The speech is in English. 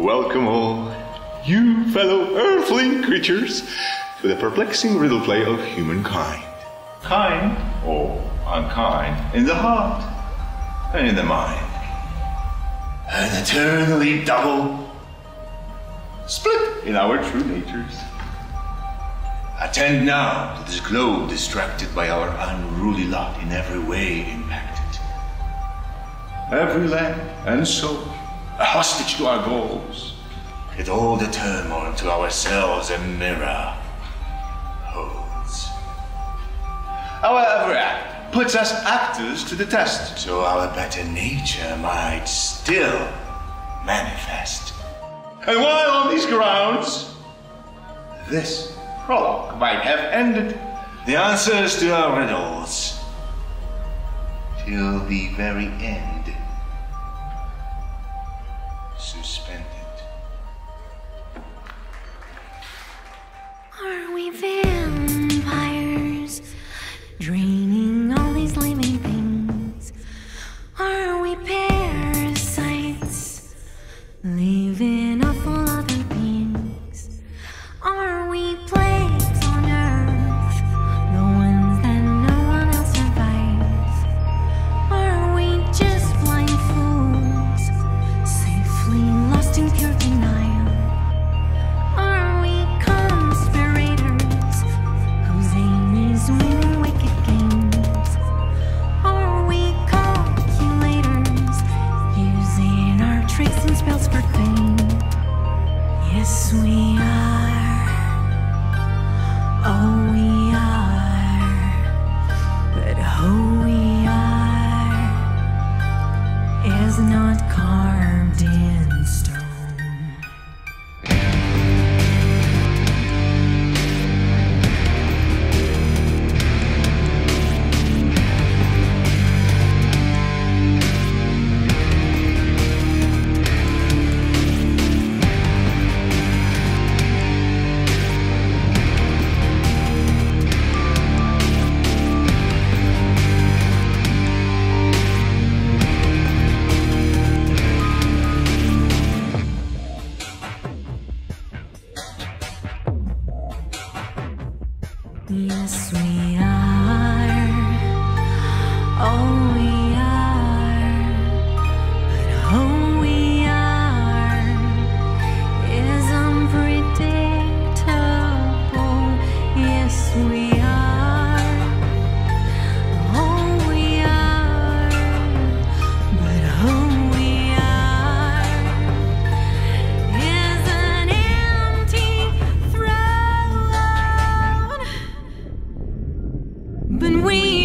welcome all, you fellow earthling creatures, to the perplexing riddle play of humankind. Kind or unkind in the heart and in the mind. And eternally double, split in our true natures. Attend now to this globe distracted by our unruly lot in every way impacted. Every land and soul a hostage to our goals. Yet all the turmoil to ourselves a mirror holds. Our every act puts us actors to the test, so our better nature might still manifest. And while on these grounds, this prologue might have ended. The answers to our riddles till the very end. Suspended. Are we vampires draining all these living things? Are we parasites living not Yes, we are. Oh. Been we